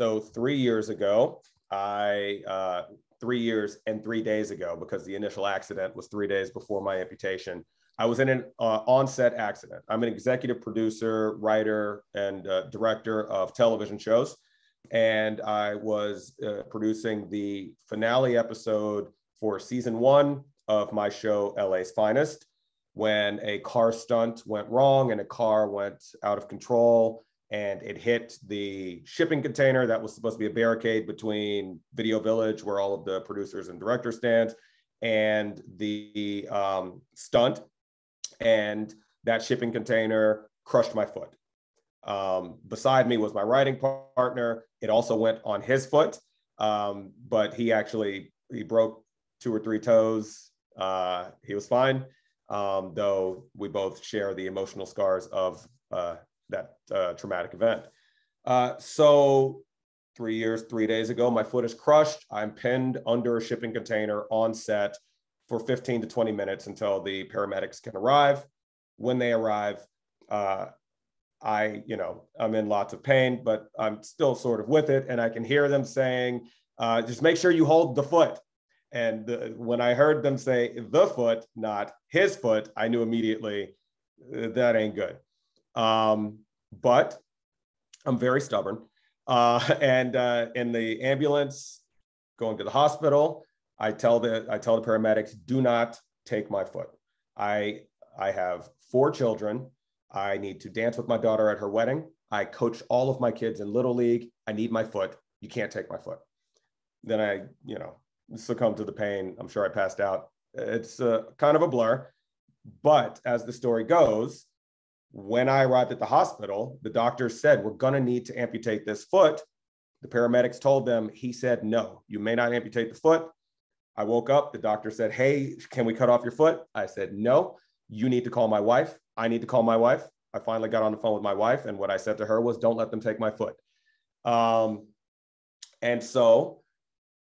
So three years ago, I uh, three years and three days ago, because the initial accident was three days before my amputation. I was in an uh, on-set accident. I'm an executive producer, writer, and uh, director of television shows, and I was uh, producing the finale episode for season one of my show LA's Finest when a car stunt went wrong and a car went out of control and it hit the shipping container that was supposed to be a barricade between Video Village, where all of the producers and directors stand, and the um, stunt. And that shipping container crushed my foot. Um, beside me was my writing partner. It also went on his foot, um, but he actually he broke two or three toes. Uh, he was fine, um, though we both share the emotional scars of uh, that uh, traumatic event. Uh, so three years, three days ago, my foot is crushed. I'm pinned under a shipping container on set for 15 to 20 minutes until the paramedics can arrive. When they arrive, uh, I, you know, I'm in lots of pain, but I'm still sort of with it. And I can hear them saying, uh, just make sure you hold the foot. And the, when I heard them say the foot, not his foot, I knew immediately uh, that ain't good. Um, but I'm very stubborn. Uh, and uh, in the ambulance going to the hospital, I tell the I tell the paramedics, do not take my foot. I I have four children. I need to dance with my daughter at her wedding. I coach all of my kids in little league. I need my foot. You can't take my foot. Then I, you know, succumb to the pain. I'm sure I passed out. It's uh, kind of a blur. But as the story goes, when I arrived at the hospital, the doctors said, We're going to need to amputate this foot. The paramedics told them, He said, No, you may not amputate the foot. I woke up. The doctor said, Hey, can we cut off your foot? I said, No, you need to call my wife. I need to call my wife. I finally got on the phone with my wife. And what I said to her was, Don't let them take my foot. Um, and so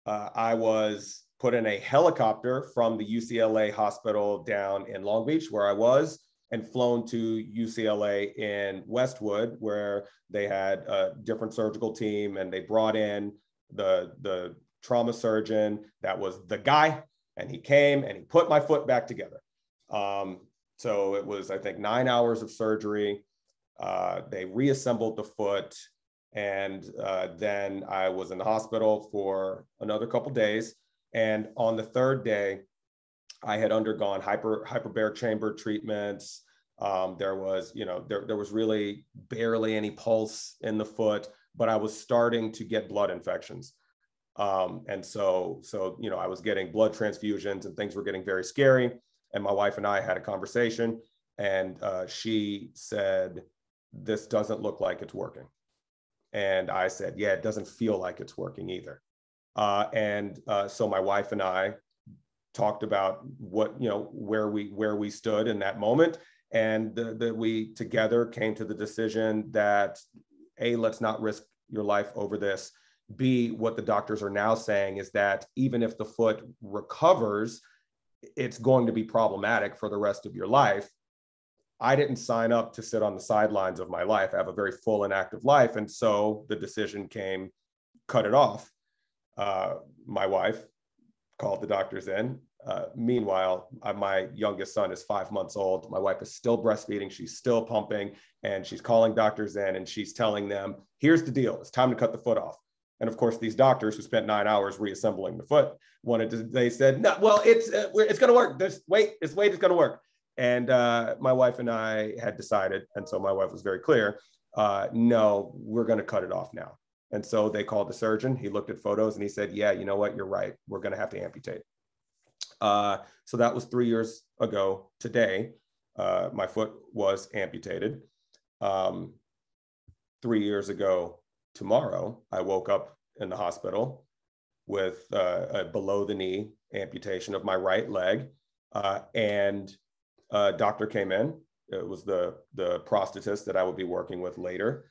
uh, I was put in a helicopter from the UCLA hospital down in Long Beach, where I was and flown to UCLA in Westwood, where they had a different surgical team and they brought in the, the trauma surgeon that was the guy. And he came and he put my foot back together. Um, so it was, I think, nine hours of surgery. Uh, they reassembled the foot. And uh, then I was in the hospital for another couple days. And on the third day, I had undergone hyper hyperbaric chamber treatments. Um, there was, you know, there, there was really barely any pulse in the foot, but I was starting to get blood infections. Um, and so, so, you know, I was getting blood transfusions and things were getting very scary. And my wife and I had a conversation and uh, she said, this doesn't look like it's working. And I said, yeah, it doesn't feel like it's working either. Uh, and uh, so my wife and I talked about what you know where we where we stood in that moment. And that we together came to the decision that a let's not risk your life over this. B what the doctors are now saying is that even if the foot recovers it's going to be problematic for the rest of your life. I didn't sign up to sit on the sidelines of my life. I have a very full and active life. And so the decision came cut it off uh, my wife called the doctors in uh, meanwhile, uh, my youngest son is five months old. My wife is still breastfeeding. She's still pumping, and she's calling doctors in and she's telling them, here's the deal. It's time to cut the foot off. And of course, these doctors who spent nine hours reassembling the foot wanted to, they said, no, well, it's, uh, it's going to work. Just wait, just wait, it's going to work. And uh, my wife and I had decided, and so my wife was very clear, uh, no, we're going to cut it off now. And so they called the surgeon. He looked at photos and he said, yeah, you know what? You're right. We're going to have to amputate. Uh, so that was three years ago today. Uh, my foot was amputated. Um, three years ago tomorrow, I woke up in the hospital with uh, a below the knee amputation of my right leg. Uh, and a doctor came in. It was the, the prosthetist that I would be working with later.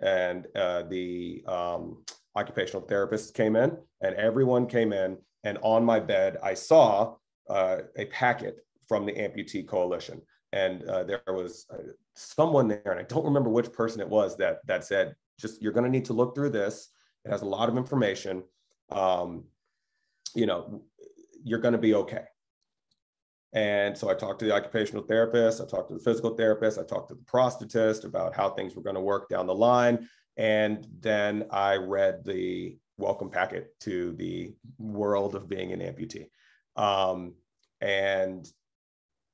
And uh, the um, occupational therapist came in, and everyone came in and on my bed, I saw uh, a packet from the Amputee Coalition. And uh, there was uh, someone there, and I don't remember which person it was that, that said, just you're going to need to look through this. It has a lot of information. Um, you know, you're going to be okay. And so I talked to the occupational therapist, I talked to the physical therapist, I talked to the prosthetist about how things were going to work down the line. And then I read the welcome packet to the world of being an amputee. Um, and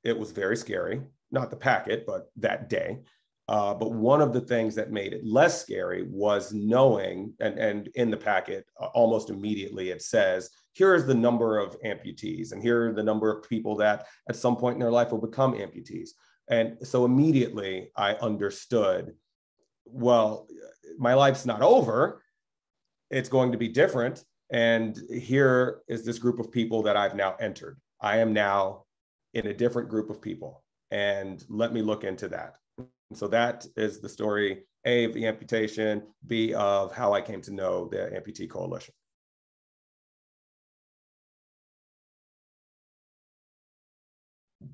it was very scary, not the packet, but that day. Uh, but one of the things that made it less scary was knowing, and, and in the packet, uh, almost immediately it says, here is the number of amputees, and here are the number of people that at some point in their life will become amputees. And so immediately I understood, well, my life's not over, it's going to be different. And here is this group of people that I've now entered. I am now in a different group of people. And let me look into that. So that is the story A of the amputation, B of how I came to know the Amputee Coalition.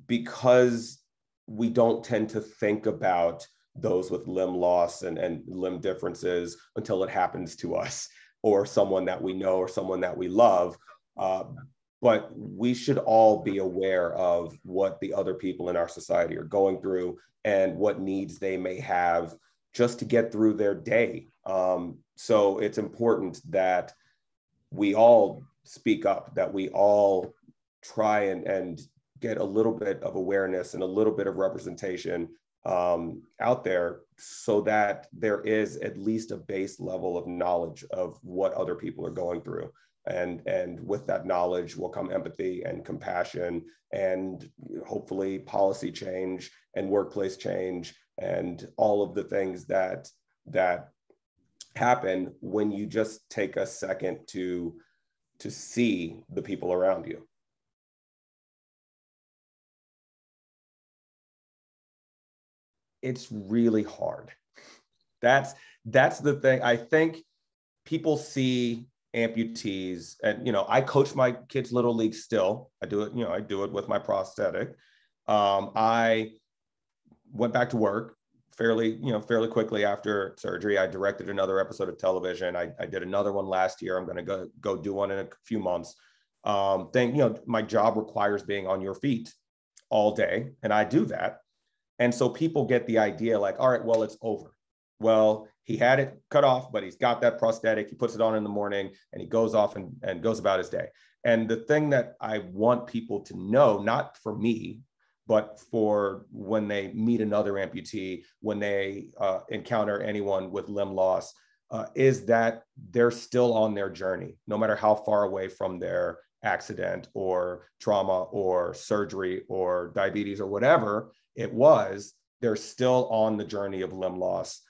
Because we don't tend to think about those with limb loss and, and limb differences until it happens to us or someone that we know or someone that we love. Uh, but we should all be aware of what the other people in our society are going through and what needs they may have just to get through their day. Um, so it's important that we all speak up, that we all try and, and get a little bit of awareness and a little bit of representation um, out there so that there is at least a base level of knowledge of what other people are going through. And and with that knowledge will come empathy and compassion and hopefully policy change and workplace change and all of the things that that happen when you just take a second to to see the people around you it's really hard. That's that's the thing. I think people see amputees and you know i coach my kids little league still. I do it you know i do it with my prosthetic. Um, i went back to work fairly you know fairly quickly after surgery. I directed another episode of television. I, I did another one last year. I'm going to go go do one in a few months. Um, thing you know my job requires being on your feet all day and i do that and so people get the idea like all right well it's over well he had it cut off, but he's got that prosthetic. He puts it on in the morning and he goes off and, and goes about his day. And the thing that I want people to know, not for me, but for when they meet another amputee, when they uh, encounter anyone with limb loss, uh, is that they're still on their journey, no matter how far away from their accident or trauma or surgery or diabetes or whatever it was, they're still on the journey of limb loss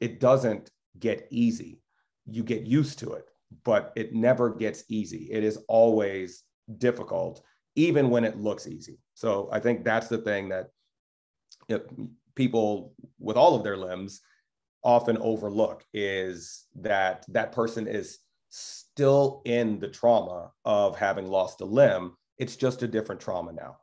it doesn't get easy. You get used to it, but it never gets easy. It is always difficult, even when it looks easy. So I think that's the thing that people with all of their limbs often overlook is that that person is still in the trauma of having lost a limb. It's just a different trauma now.